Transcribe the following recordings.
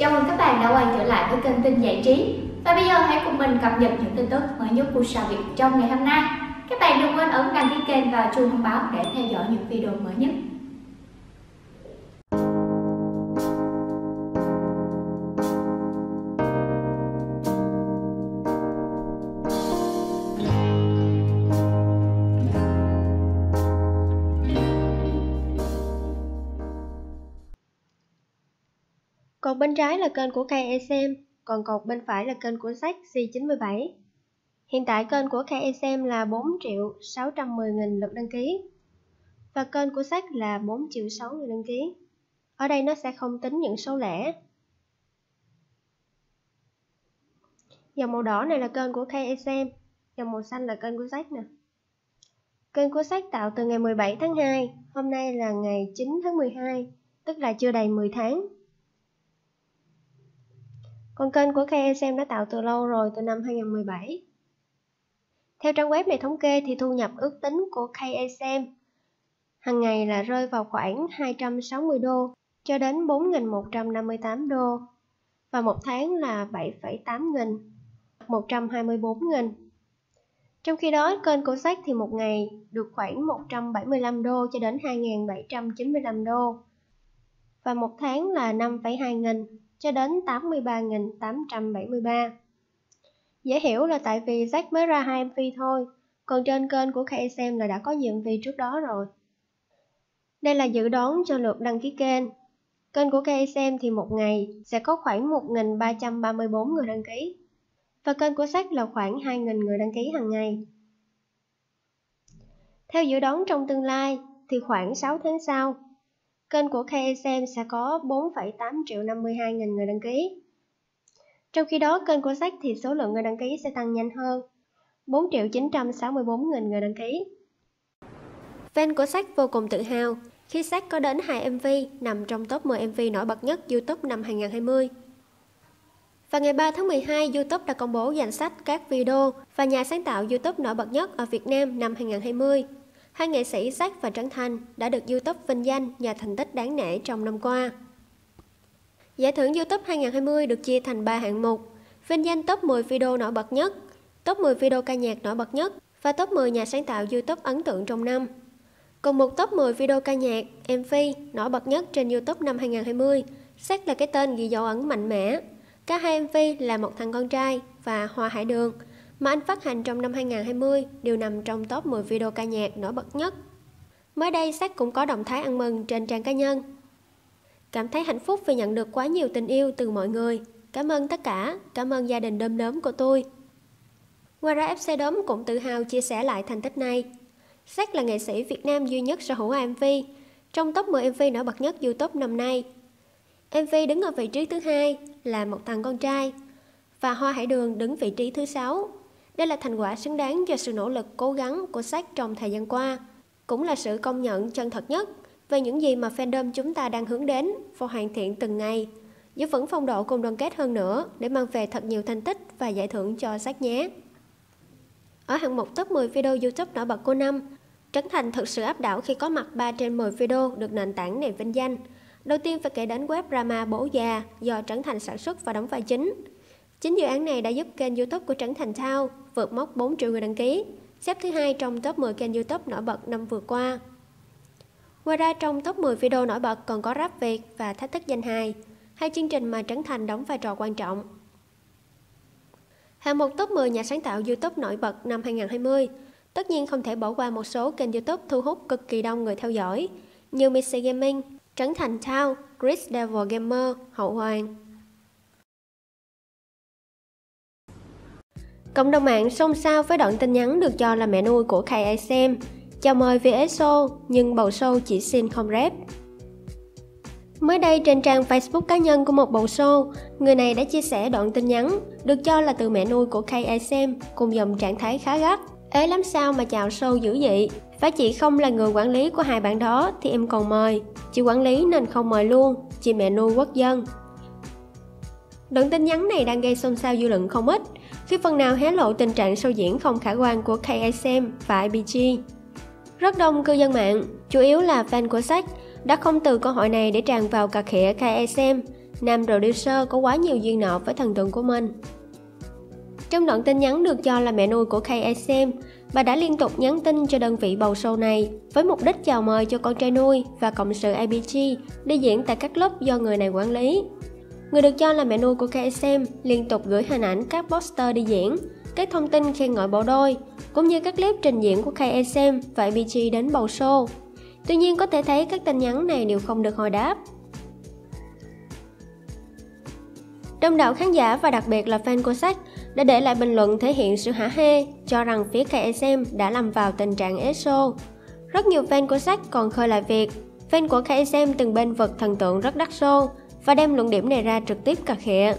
Chào mừng các bạn đã quay trở lại với kênh tin giải trí. Và bây giờ hãy cùng mình cập nhật những tin tức mới nhất của sao Việt trong ngày hôm nay. Các bạn đừng quên ấn đăng ký kênh và chuông thông báo để theo dõi những video mới nhất. Cột bên trái là kênh của KSM, còn cột bên phải là kênh của sách C97. Hiện tại kênh của KSM là 4 triệu 610 nghìn lượt đăng ký và kênh của sách là 4 triệu 6 người đăng ký. Ở đây nó sẽ không tính những số lẻ. Dòng màu đỏ này là kênh của KSM, dòng màu xanh là kênh của sách nè. Kênh của sách tạo từ ngày 17 tháng 2, hôm nay là ngày 9 tháng 12, tức là chưa đầy 10 tháng. Còn kênh của KSM đã tạo từ lâu rồi, từ năm 2017. Theo trang web này thống kê thì thu nhập ước tính của KSM hàng ngày là rơi vào khoảng 260 đô cho đến 4.158 đô và một tháng là 7,8 nghìn, 124 nghìn. Trong khi đó, kênh của sách thì một ngày được khoảng 175 đô cho đến 2.795 đô và một tháng là 5,2 nghìn cho đến 83.873. Dễ hiểu là tại vì Jack mới ra 2 MV thôi, còn trên kênh của KSM là đã có nhiều MV trước đó rồi. Đây là dự đoán cho lượt đăng ký kênh. Kênh của KSM thì một ngày sẽ có khoảng 1.334 người đăng ký, và kênh của sách là khoảng 2.000 người đăng ký hàng ngày. Theo dự đoán trong tương lai thì khoảng 6 tháng sau, kênh của KSM sẽ có 4,8 triệu 52 nghìn người đăng ký. Trong khi đó, kênh của sách thì số lượng người đăng ký sẽ tăng nhanh hơn, 4 triệu 964 nghìn người đăng ký. Fan của sách vô cùng tự hào khi sách có đến 2 MV nằm trong top 10 MV nổi bật nhất YouTube năm 2020. Và ngày 3 tháng 12, YouTube đã công bố danh sách các video và nhà sáng tạo YouTube nổi bật nhất ở Việt Nam năm 2020. Hai nghệ sĩ Jack và Trấn Thành đã được YouTube vinh danh nhờ thành tích đáng nể trong năm qua. Giải thưởng YouTube 2020 được chia thành 3 hạng mục, vinh danh top 10 video nổi bật nhất, top 10 video ca nhạc nổi bật nhất và top 10 nhà sáng tạo YouTube ấn tượng trong năm. Cùng một top 10 video ca nhạc, MV nổi bật nhất trên YouTube năm 2020, xét là cái tên ghi dấu ấn mạnh mẽ. Cả hai MV là một thằng con trai và Hoa Hải Đường – mà anh phát hành trong năm 2020 đều nằm trong top 10 video ca nhạc nổi bật nhất. Mới đây, Sách cũng có động thái ăn mừng trên trang cá nhân. Cảm thấy hạnh phúc vì nhận được quá nhiều tình yêu từ mọi người. Cảm ơn tất cả, cảm ơn gia đình đơm đớm của tôi. Ngoài ra, FC Đốm cũng tự hào chia sẻ lại thành tích này. Sách là nghệ sĩ Việt Nam duy nhất sở hữu MV, trong top 10 MV nổi bật nhất YouTube năm nay. MV đứng ở vị trí thứ hai là Một thằng con trai và Hoa Hải Đường đứng vị trí thứ sáu đây là thành quả xứng đáng cho sự nỗ lực cố gắng của sách trong thời gian qua, cũng là sự công nhận chân thật nhất về những gì mà fandom chúng ta đang hướng đến và hoàn thiện từng ngày, giữ vững phong độ cùng đoàn kết hơn nữa để mang về thật nhiều thành tích và giải thưởng cho sách nhé. Ở hạng mục top 10 video YouTube nổi bật của năm, Trấn Thành thực sự áp đảo khi có mặt 3 trên 10 video được nền tảng này vinh danh. Đầu tiên phải kể đến web drama Bố Già do Trấn Thành sản xuất và đóng vai chính. Chính dự án này đã giúp kênh YouTube của Trấn Thành Thao vượt mốc 4 triệu người đăng ký, xếp thứ hai trong top 10 kênh YouTube nổi bật năm vừa qua. Ngoài ra trong top 10 video nổi bật còn có Rap Việt và Thách thức danh hài, hai chương trình mà Trấn Thành đóng vai trò quan trọng. Hạng mục top 10 nhà sáng tạo YouTube nổi bật năm 2020, tất nhiên không thể bỏ qua một số kênh YouTube thu hút cực kỳ đông người theo dõi, như Missy Gaming, Trấn Thành Town, Chris Devil Gamer, Hậu Hoàng. Cộng đồng mạng xôn xao với đoạn tin nhắn được cho là mẹ nuôi của KSM. Chào mời VSO, nhưng bầu show chỉ xin không rep. Mới đây trên trang Facebook cá nhân của một bầu show, người này đã chia sẻ đoạn tin nhắn được cho là từ mẹ nuôi của KSM cùng dòng trạng thái khá gắt. Ế lắm sao mà chào show dữ vậy? Phải chị không là người quản lý của hai bạn đó thì em còn mời. Chị quản lý nên không mời luôn, chị mẹ nuôi quốc dân. Đoạn tin nhắn này đang gây xôn xao dư luận không ít, khi phần nào hé lộ tình trạng sâu diễn không khả quan của KSM và IBG. Rất đông cư dân mạng, chủ yếu là fan của sách, đã không từ câu hỏi này để tràn vào cà khịa KSM, nam producer có quá nhiều duyên nợ với thần tượng của mình. Trong đoạn tin nhắn được cho là mẹ nuôi của KSM, bà đã liên tục nhắn tin cho đơn vị bầu show này với mục đích chào mời cho con trai nuôi và cộng sự ABG đi diễn tại các lớp do người này quản lý. Người được cho là mẹ nuôi của KSM liên tục gửi hình ảnh các poster đi diễn, các thông tin khen ngợi bộ đôi, cũng như các clip trình diễn của KSM và ABG đến bầu show. Tuy nhiên có thể thấy các tin nhắn này đều không được hồi đáp. Đông đảo khán giả và đặc biệt là fan của sách đã để lại bình luận thể hiện sự hả hê, cho rằng phía KSM đã lâm vào tình trạng ế xô. Rất nhiều fan của sách còn khơi lại việc fan của KSM từng bên vực thần tượng rất đắt xô và đem luận điểm này ra trực tiếp cà khịa.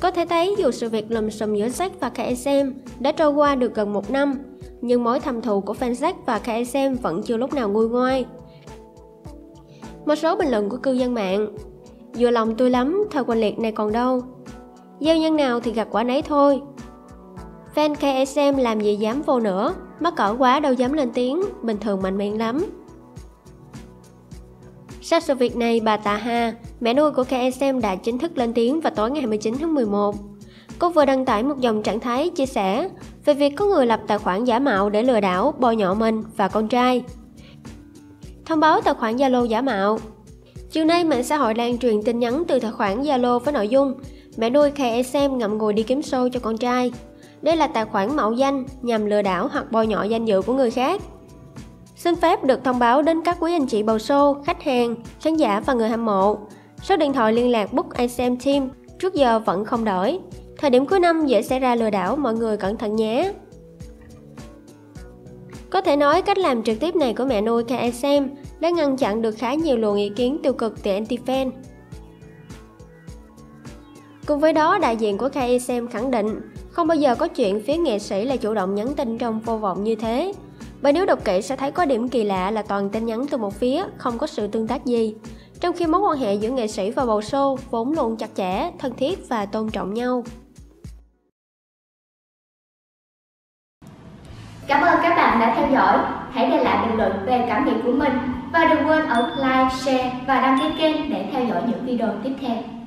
Có thể thấy dù sự việc lùm xùm giữa Jack và KSM đã trôi qua được gần một năm, nhưng mối thầm thù của fan Jack và KSM vẫn chưa lúc nào nguôi ngoai. Một số bình luận của cư dân mạng Vừa lòng tôi lắm, thời quanh liệt này còn đâu Gieo nhân nào thì gặt quả nấy thôi Fan KSM làm gì dám vô nữa Mắc cỡ quá đâu dám lên tiếng Bình thường mạnh miệng lắm sau sự việc này, bà Tạ Hà, mẹ nuôi của KSM đã chính thức lên tiếng vào tối ngày 29 tháng 11. Cô vừa đăng tải một dòng trạng thái chia sẻ về việc có người lập tài khoản giả mạo để lừa đảo, bôi nhọ mình và con trai. Thông báo tài khoản Zalo giả mạo Chiều nay, mạng xã hội lan truyền tin nhắn từ tài khoản Zalo với nội dung Mẹ nuôi KSM ngậm ngùi đi kiếm show cho con trai. Đây là tài khoản mạo danh nhằm lừa đảo hoặc bôi nhọ danh dự của người khác. Xin phép được thông báo đến các quý anh chị bầu show, khách hàng, khán giả và người hâm mộ. Số điện thoại liên lạc Book ICM Team trước giờ vẫn không đổi. Thời điểm cuối năm dễ xảy ra lừa đảo, mọi người cẩn thận nhé. Có thể nói cách làm trực tiếp này của mẹ nuôi KSM đã ngăn chặn được khá nhiều luồng ý kiến tiêu cực từ anti-fan. Cùng với đó, đại diện của KSM khẳng định không bao giờ có chuyện phía nghệ sĩ là chủ động nhắn tin trong vô vọng như thế và nếu đọc kỹ sẽ thấy có điểm kỳ lạ là toàn tin nhắn từ một phía, không có sự tương tác gì. Trong khi mối quan hệ giữa nghệ sĩ và bầu show vốn luôn chặt chẽ, thân thiết và tôn trọng nhau. Cảm ơn các bạn đã theo dõi. Hãy để lại bình luận về cảm nghĩ của mình và đừng quên ấn like, share và đăng ký kênh để theo dõi những video tiếp theo.